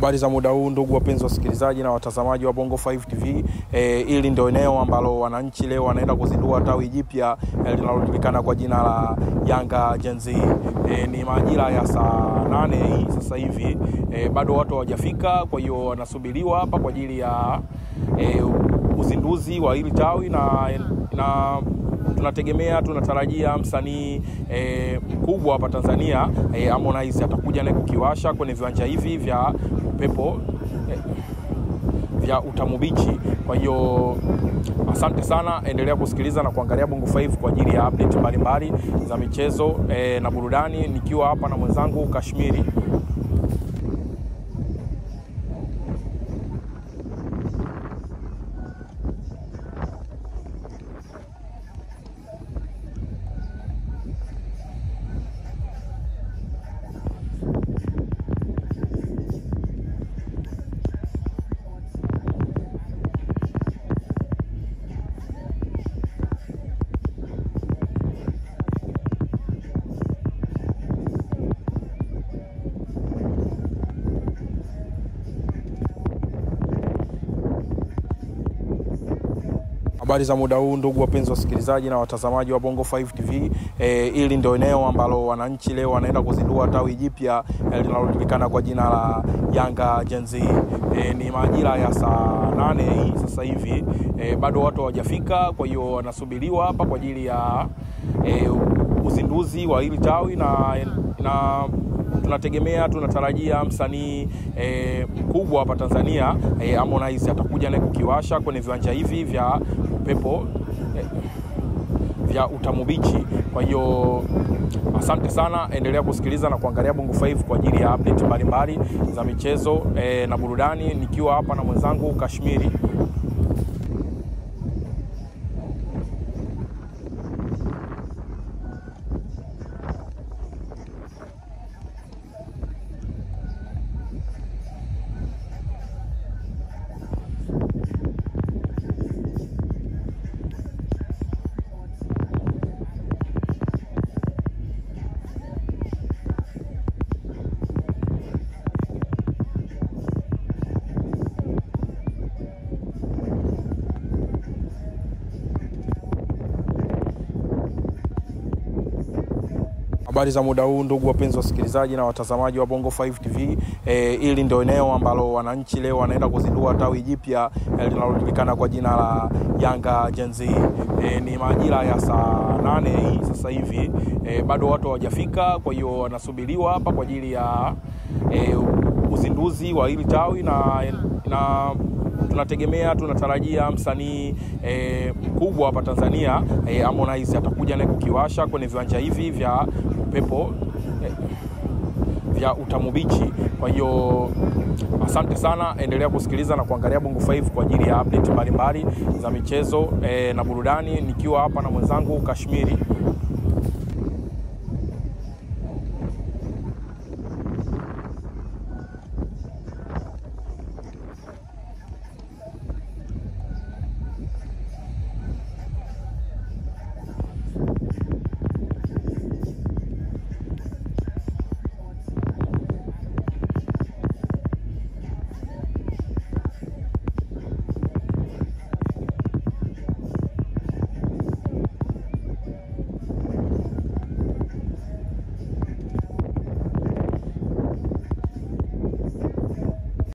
Habari za muda huu ndugu wapenzi wasikilizaji na watazamaji wa Bongo 5 TV. E, ili ndio eneo ambalo wananchi leo wanaenda kuzindua tawi jipya e, linalojulikana kwa jina la Yanga Gen Z. E, ni majira ya saa nane hii sasa hivi e, bado watu hawajafika, kwa hiyo wanasubiriwa hapa kwa ajili ya e, uzinduzi wa hili tawi na, na tunategemea tunatarajia msanii e, mkubwa hapa Tanzania e, Harmonize atakuja naye kukiwasha kwenye viwanja hivi vya upepo e, vya utamubichi Kwa hiyo asante sana, endelea kusikiliza na kuangalia Bongo 5 kwa ajili ya update mbalimbali za michezo e, na burudani, nikiwa hapa na mwenzangu Kashmiri. Habari za muda huu ndugu wapenzi wasikilizaji na watazamaji wa Bongo 5 TV. E, ili ndio eneo ambalo wananchi leo wanaenda kuzindua tawi jipya e, linalojulikana kwa jina la Yanga Gen Z. E, ni majira ya saa nane hii sasa hivi e, bado watu hawajafika, kwa hiyo wanasubiriwa hapa kwa ajili ya e, uzinduzi wa hili tawi na, na tunategemea tunatarajia msanii e, mkubwa hapa Tanzania e, Harmonize atakuja naye kukiwasha kwenye viwanja hivi vya upepo e, vya Utamu Bichi. Kwa hiyo asante sana, endelea kusikiliza na kuangalia Bongo 5 kwa ajili ya update mbalimbali za michezo e, na burudani, nikiwa hapa na mwenzangu Kashmiri. Habari za muda huu ndugu wapenzi wasikilizaji na watazamaji wa Bongo 5 TV. Hili E, ndio eneo ambalo wananchi leo wanaenda kuzindua tawi jipya e, linalojulikana kwa jina la Yanga Gen Z. E, ni majira ya saa nane hii sasa hivi e, bado watu hawajafika, kwa hiyo wanasubiriwa hapa kwa ajili ya e, uzinduzi wa hili tawi na, na tunategemea tunatarajia msanii e, mkubwa hapa Tanzania e, Harmonize atakuja naye kukiwasha kwenye viwanja hivi vya upepo e, vya utamubichi Kwa hiyo asante sana, endelea kusikiliza na kuangalia Bongo 5 kwa ajili ya update mbalimbali za michezo e, na burudani, nikiwa hapa na mwenzangu Kashmiri.